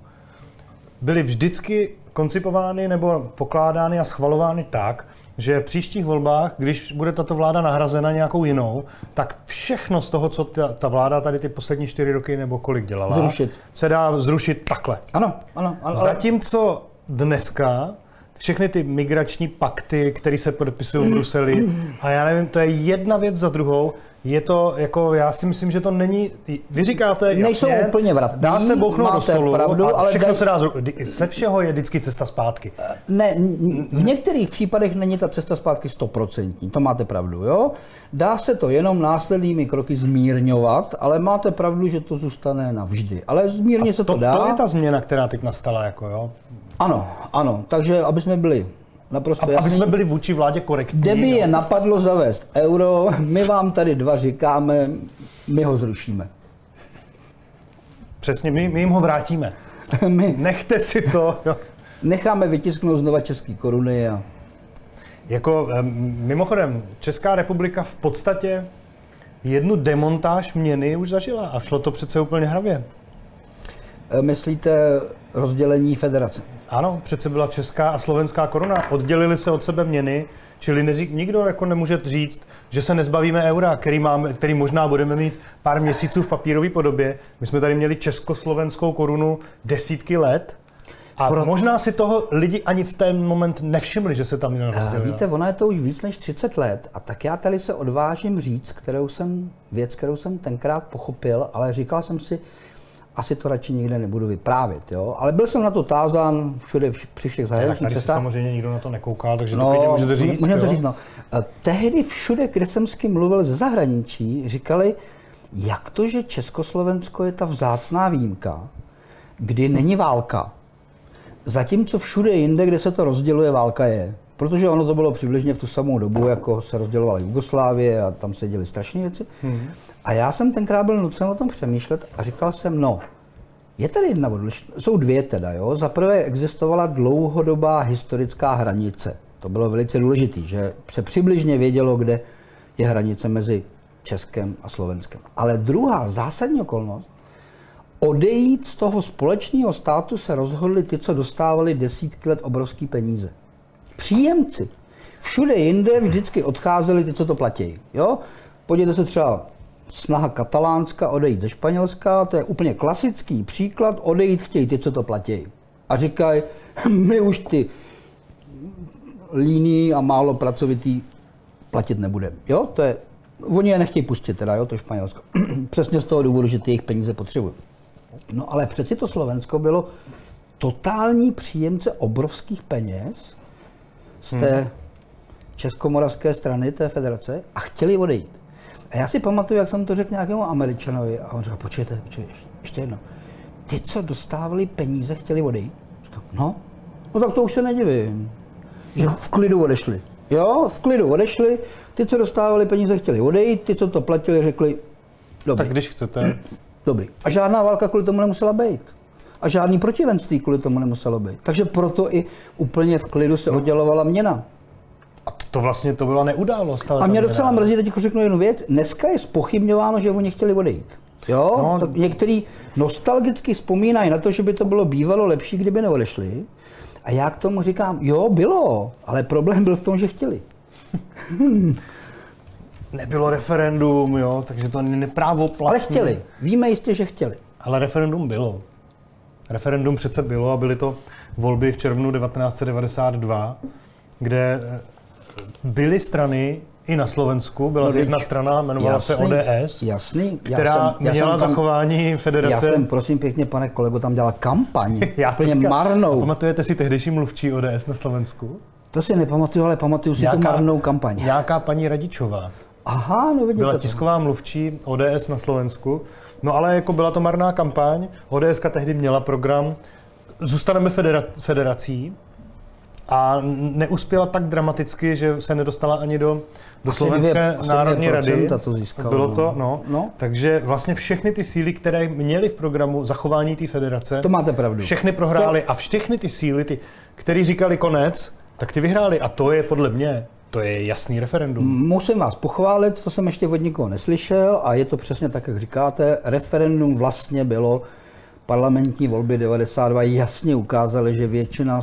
byly vždycky koncipovány nebo pokládány a schvalovány tak, že v příštích volbách, když bude tato vláda nahrazena nějakou jinou, tak všechno z toho, co ta, ta vláda tady ty poslední čtyři roky nebo kolik dělala, Zrušit. se dá zrušit takhle. Ano, ano, ano. ale- Zatímco dneska všechny ty migrační pakty, které se podepisují v Bruseli, a já nevím, to je jedna věc za druhou, je to jako, já si myslím, že to není, vy říkáte, Nejsou jasně, úplně vratný, dá se bouchnout do stolu pravdu, a ale všechno daj- se dá, ze všeho je vždycky cesta zpátky. Ne, n- v některých případech není ta cesta zpátky stoprocentní, to máte pravdu, jo? Dá se to jenom následnými kroky zmírňovat, ale máte pravdu, že to zůstane navždy. Ale zmírně se to, To, dá. to je ta změna, která teď nastala, jako jo. Ano, ano, takže aby jsme byli naprosto A, aby jsme byli vůči vládě korektní. Kdyby je napadlo zavést euro, my vám tady dva říkáme, my ho zrušíme. Přesně, my, my jim ho vrátíme. My Nechte si to. Jo. necháme vytisknout znova český koruny a Jako em, mimochodem, Česká republika v podstatě jednu demontáž měny už zažila a šlo to přece úplně hravě. myslíte rozdělení federace? Ano, přece byla česká a slovenská koruna. Oddělili se od sebe měny, čili neřík, nikdo jako nemůže říct, že se nezbavíme eura, který, máme, který možná budeme mít pár měsíců v papírové podobě. My jsme tady měli československou korunu desítky let a Pro... možná si toho lidi ani v ten moment nevšimli, že se tam měna A rozdělila. Víte, ona je to už víc než 30 let a tak já tady se odvážím říct, kterou jsem, věc, kterou jsem tenkrát pochopil, ale říkal jsem si, asi to radši nikde nebudu vyprávět, jo? Ale byl jsem na to tázán všude vš- při všech zahraničních cestách. samozřejmě nikdo na to nekoukal, takže to klidně můžete říct. můžeme to říct, no. A Tehdy všude, kde jsem s kým mluvil ze zahraničí, říkali, jak to, že Československo je ta vzácná výjimka, kdy není válka, zatímco všude jinde, kde se to rozděluje, válka je. Protože ono to bylo přibližně v tu samou dobu, jako se rozdělovala Jugoslávie a tam se děly strašné věci. Hmm. A já jsem tenkrát byl nucen o tom přemýšlet a říkal jsem, no, je tady jedna odlišnost, jsou dvě teda, jo. Za prvé existovala dlouhodobá historická hranice. To bylo velice důležité, že se přibližně vědělo, kde je hranice mezi Českem a Slovenskem. Ale druhá zásadní okolnost, odejít z toho společného státu se rozhodli ty, co dostávali desítky let obrovský peníze. Příjemci. Všude jinde vždycky odcházeli ty, co to platí. Jo? Podívejte se třeba snaha katalánska odejít ze Španělska, to je úplně klasický příklad, odejít chtějí ty, co to platí. A říkají, my už ty líní a málo pracovitý platit nebudeme. Jo, to je, oni je nechtějí pustit teda, jo, to Španělsko. Přesně z toho důvodu, že ty jejich peníze potřebují. No ale přeci to Slovensko bylo totální příjemce obrovských peněz z té hmm. českomoravské strany té federace a chtěli odejít. A já si pamatuju, jak jsem to řekl nějakému Američanovi a on říkal, počkejte, počkejte, ještě- ještě jedno. Ty, co dostávali peníze, chtěli odejít? Říkal, no, no tak to už se nedivím, že v klidu odešli. Jo, v klidu odešli, ty, co dostávali peníze, chtěli odejít, ty, co to platili, řekli, dobrý. Tak když chcete, Dobrý. A žádná válka kvůli tomu nemusela být. A žádný protivenství kvůli tomu nemuselo být. Takže proto i úplně v klidu se oddělovala měna. a to, to vlastně to byla neudálost. ale A mě docela mrzí, teď řeknu jednu věc. Dneska je spochybňováno, že oni chtěli odejít. Jo, No. no. tak některý nostalgicky vzpomínají na to, že by to bylo bývalo lepší, kdyby neodešli. A já k tomu říkám, jo, bylo, ale problém byl v tom, že chtěli. Nebylo referendum, jo, takže to neprávo platí. Ale chtěli. Víme jistě, že chtěli. Ale referendum bylo. Referendum přece bylo a byly to volby v červnu 1992, kde eh, byly strany i na Slovensku, byla No, jedna strana, jmenovala se ODS, Jasný. která já jsem, já měla jsem tam, zachování federace. Já jsem, prosím pěkně, pane kolego, tam dělal kampaň. Já úplně teďka- marnou. Pamatujete si tehdejší mluvčí ODS na Slovensku? To si nepamatuju, ale pamatuju si tu marnou kampaň. Nějaká paní Radičová. Aha, no vidíte Byla to. tisková mluvčí ODS na Slovensku. No ale jako byla to marná kampaň. ODS tehdy měla program Zůstaneme federa- federací a neuspěla tak dramaticky, že se nedostala ani do, do Asi Slovenské dvě- národní 2% rady. to získalo, Bylo to, no. No. Takže vlastně všechny ty síly, které měly v programu zachování té federace, To máte pravdu. všechny prohrály a všechny ty síly, ty, které říkali konec, tak ty vyhráli. A to je podle mě, to je jasný referendum. Musím vás pochválit, to jsem ještě od nikoho neslyšel a je to přesně tak, jak říkáte. Referendum vlastně bylo parlamentní volby 92 jasně ukázaly, že většina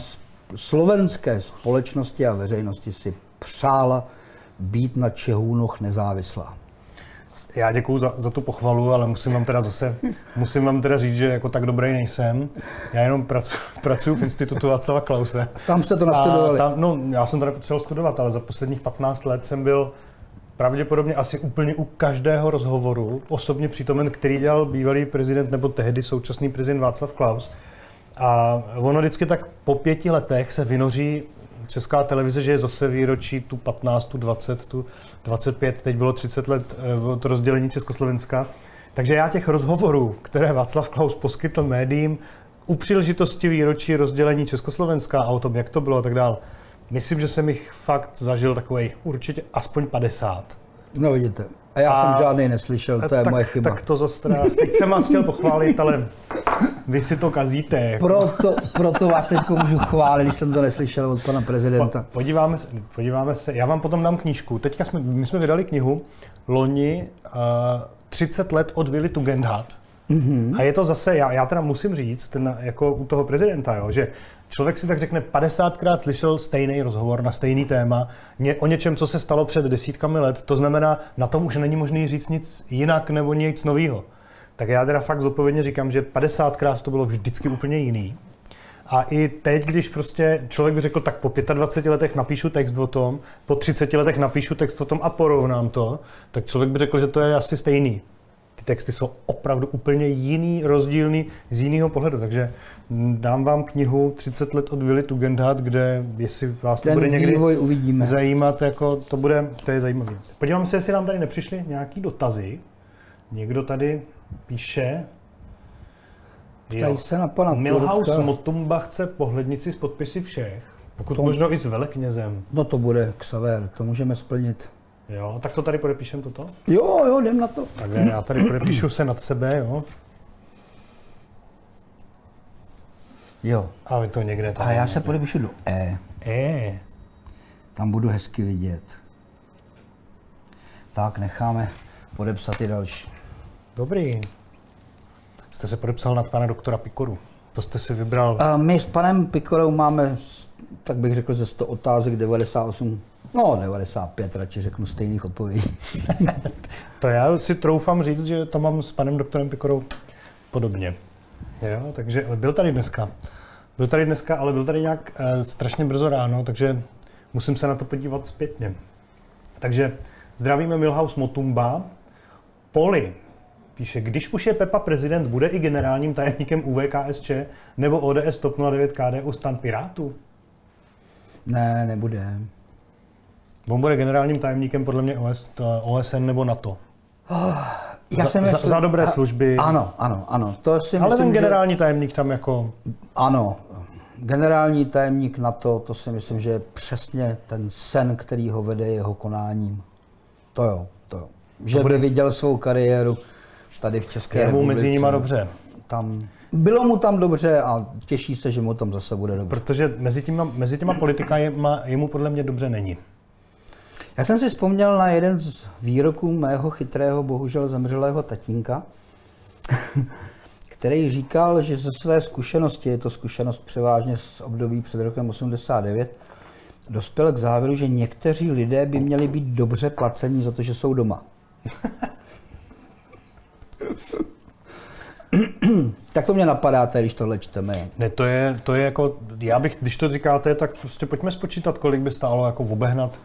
slovenské společnosti a veřejnosti si přála být na Čehůnoch nezávislá. Já děkuji za, za tu pochvalu, ale musím vám teda zase, musím vám teda říct, že jako tak dobrý nejsem. Já jenom pracuji, pracuji v institutu Václava Klause. Tam jste to nastudovali? Tam, no, já jsem to nepotřeboval studovat, ale za posledních 15 let jsem byl pravděpodobně asi úplně u každého rozhovoru osobně přítomen, který dělal bývalý prezident nebo tehdy současný prezident Václav Klaus. A ono vždycky tak po pěti letech se vynoří Česká televize, že je zase výročí tu 15, tu 20, tu 25, teď bylo 30 let eh, od rozdělení Československa. Takže já těch rozhovorů, které Václav Klaus poskytl médiím u příležitosti výročí rozdělení Československa a o tom, jak to bylo a tak dále, myslím, že jsem jich fakt zažil takových určitě aspoň 50. No vidíte. A já a, jsem žádný neslyšel, to je tak, moje chyba. Tak to zase Teď jsem vás chtěl pochválit, ale vy si to kazíte. Proto, proto vás teď můžu chválit, když jsem to neslyšel od pana prezidenta. Po, podíváme, se, podíváme se, já vám potom dám knížku. Teďka jsme, my jsme vydali knihu loni uh, 30 let od Willy Tugendhat. Mm-hmm. A je to zase, já, já teda musím říct, ten, jako u toho prezidenta, jo, že člověk si tak řekne 50krát slyšel stejný rozhovor na stejný téma ně, o něčem, co se stalo před desítkami let. To znamená, na tom už není možné říct nic jinak nebo nic nového. Tak já teda fakt zodpovědně říkám, že 50krát to bylo vždycky úplně jiný. A i teď, když prostě člověk by řekl, tak po 25 letech napíšu text o tom, po 30 letech napíšu text o tom a porovnám to, tak člověk by řekl, že to je asi stejný ty texty jsou opravdu úplně jiný, rozdílný z jiného pohledu. Takže dám vám knihu 30 let od Willy Tugendhat, kde jestli vás to Ten bude někdy uvidíme. zajímat, jako to bude, to je zajímavé. Podívám se, jestli nám tady nepřišly nějaký dotazy. Někdo tady píše, Ptají se na pana Milhouse Motumba chce pohlednici s podpisy všech, pokud to, možno i s veleknězem. No to bude Xaver, to můžeme splnit. Jo, tak to tady podepíšem toto? Jo, jo, jdem na to. Tak já tady podepíšu se nad sebe, jo. Jo. A vy to někde tam. A já se podepíšu do E. E. Tam budu hezky vidět. Tak, necháme podepsat i další. Dobrý. Jste se podepsal nad pana doktora Pikoru. To jste si vybral. A my s panem Pikorou máme, tak bych řekl, ze 100 otázek 98 No, 95, radši řeknu stejných odpovědí. to já si troufám říct, že to mám s panem doktorem Pikorou podobně. Jo, takže byl tady dneska. Byl tady dneska, ale byl tady nějak uh, strašně brzo ráno, takže musím se na to podívat zpětně. Takže zdravíme Milhaus Motumba. Poli píše, když už je Pepa prezident, bude i generálním tajemníkem UVKSČ nebo ODS TOP 09 KDU stan Pirátů? Ne, nebude. On bude generálním tajemníkem podle mě OS, OSN nebo NATO. Oh, já za, jsem za, za dobré služby. Ano, ano, ano. To si Ale myslím, ten generální že... tajemník tam jako... Ano, generální tajemník NATO, to si myslím, že je přesně ten sen, který ho vede jeho konáním. To jo, to jo. Že to bude... by viděl svou kariéru tady v České republice. Je mu mezi nimi dobře. Tam bylo mu tam dobře a těší se, že mu tam zase bude dobře. Protože mezi těma, mezi těma politika je, ma, jemu podle mě dobře není. Já jsem si vzpomněl na jeden z výroků mého chytrého, bohužel zemřelého tatínka, který říkal, že ze své zkušenosti, je to zkušenost převážně z období před rokem 89, dospěl k závěru, že někteří lidé by měli být dobře placení za to, že jsou doma. tak to mě napadá, když tohle čteme. Ne, to je, to je jako, já bych, když to říkáte, tak prostě pojďme spočítat, kolik by stálo jako obehnat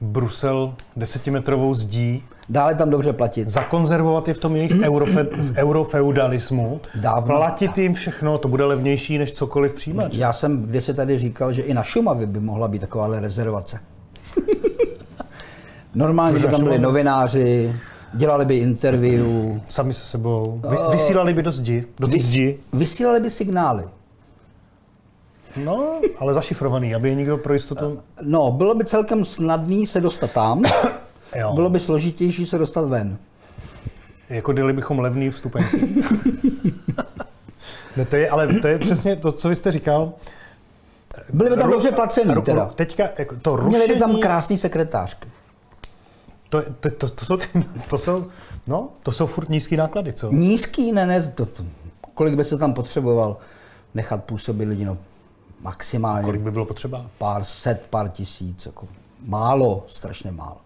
Brusel desetimetrovou zdí. Dále tam dobře platit. Zakonzervovat je v tom jejich eurofe, eurofeudalismu. Dávno. Platit jim všechno, to bude levnější než cokoliv přijímat. Já jsem kdysi tady říkal, že i na Šumavě by mohla být takováhle rezervace. Normálně, že tam byli novináři, dělali by interview. Sami se sebou. Vy, vysílali by do zdi. Do vys, zdi. Vysílali by signály. No, ale zašifrovaný, aby je někdo pro jistotu... No, bylo by celkem snadný se dostat tam, jo. bylo by složitější se dostat ven. Jako dělali bychom levný vstupenky. ne, to je, ale to je přesně to, co vy jste říkal. Byli by tam dobře placený teda. Teďka jako to rušení... Měli by tam krásný sekretářky. To, to, to, to, jsou, to jsou, no, to jsou furt nízký náklady, co? Nízký, ne, ne, to, to, Kolik by se tam potřeboval nechat působit lidi? No, maximálně Kolik by bylo potřeba? pár set, pár tisíc. Jako málo, strašně málo.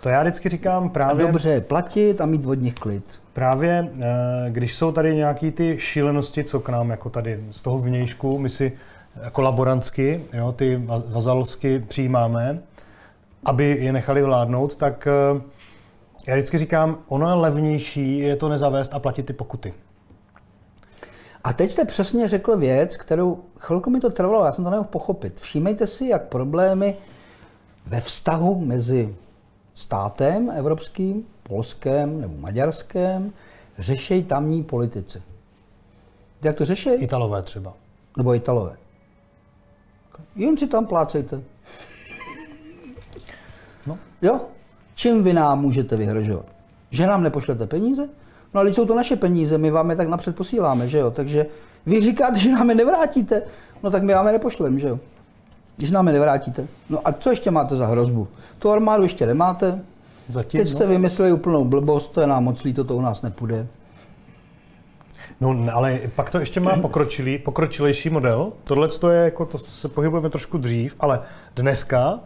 To já vždycky říkám A právě, dobře platit a mít od nich klid. právě eh, když jsou tady nějaký ty šílenosti, co k nám jako tady z toho vnějšku, my si kolaborantsky, jo, ty va- vazalsky přijímáme, aby je nechali vládnout, tak eh, já vždycky říkám, ono je levnější je to nezavést a platit ty pokuty. A teď jste přesně řekl věc, kterou chvilku mi to trvalo, já jsem to nemohl pochopit. Všímejte si, jak problémy ve vztahu mezi státem evropským, polském nebo maďarském řešejí tamní politici. Jak to řeší? Italové třeba. Nebo Italové. Jen si tam plácejte. No. Jo? Čím vy nám můžete vyhrožovat? Že nám nepošlete peníze? No ale jsou to naše peníze, my vám je tak napřed posíláme, že jo? Takže vy říkáte, že nám je nevrátíte, no tak my vám je nepošleme, že jo? Když nám je nevrátíte. No a co ještě máte za hrozbu? Tu armádu ještě nemáte, Zatím, teď jste no. vymysleli úplnou blbost, to je nám moc líto, to u nás nepůjde. No, ale pak to ještě má pokročilý, pokročilejší model. Tohle je jako, to se pohybujeme trošku dřív, ale dneska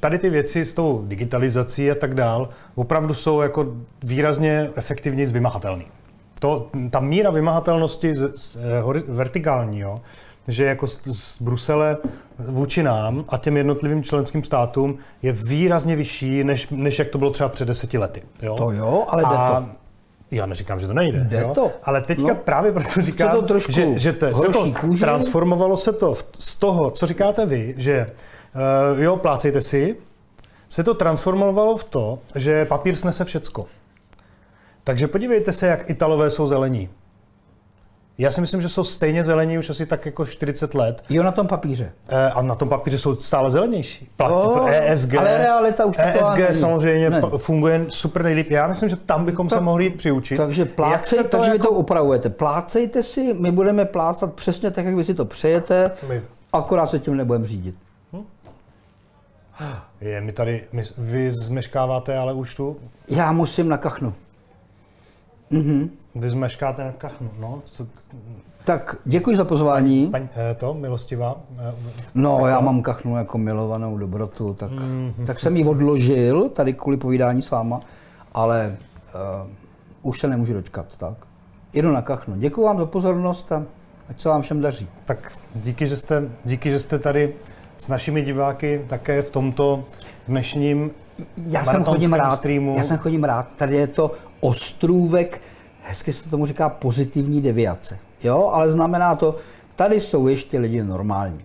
tady ty věci s tou digitalizací a tak dál opravdu jsou jako výrazně efektivněji vymahatelné. To, ta míra vymahatelnosti z, z, eh, vertikální, jo, že jako z, z Brusele vůči nám a těm jednotlivým členským státům je výrazně vyšší, než, než jak to bylo třeba před deseti lety. Jo? To jo, ale jde to. Já neříkám, že to nejde. Jde jo? to. Ale teďka No. právě proto říkám, to že, že te, se to kůži? transformovalo se to v, z toho, co říkáte vy, že uh, jo, plácejte si, se to transformovalo v to, že papír snese všecko. Takže podívejte se, jak Italové jsou zelení. Já si myslím, že jsou stejně zelení už asi tak jako 40 let. Jo, na tom papíře. Eh, A na tom papíře jsou stále zelenější. Plat, Jo, ESG, ale realita už ESG není. samozřejmě Ne. funguje super nejlíp. Já myslím, že tam bychom se Tak- mohli jít přiučit. Takže Jak se plácej, to takže vy jako- to upravujete. Plácejte si, my budeme plácat přesně tak, jak vy si to přejete, My- akorát se tím nebudeme řídit. Je, my tady, my, vy zmeškáváte ale už tu, Já musím na kachnu. Mhm. vy zmeškáte na kachnu, no. Co, Tak děkuji za pozvání. paň, eh, to, milostivá. eh, No, já mám kachnu jako milovanou dobrotu, tak, Mhm. tak jsem ji odložil tady kvůli povídání s váma, ale uh, už se nemůžu dočkat, tak. Jedu na kachnu. Děkuji vám za pozornost a ať se vám všem daří. Tak díky že, jste, díky, že jste tady s našimi diváky také v tomto dnešním Já jsem chodím rád, streamu. já jsem chodím rád, tady je to ostrůvek, hezky se tomu říká pozitivní deviace, jo, ale znamená to, tady jsou ještě lidi normální.